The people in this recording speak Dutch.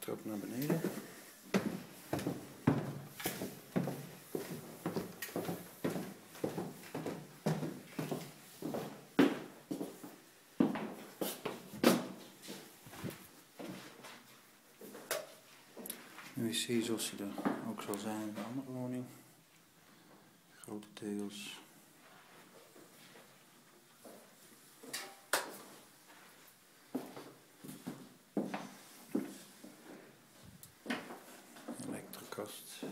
trap naar beneden. Een wc zoals die er ook zal zijn in de andere woning. Grote tegels. kost.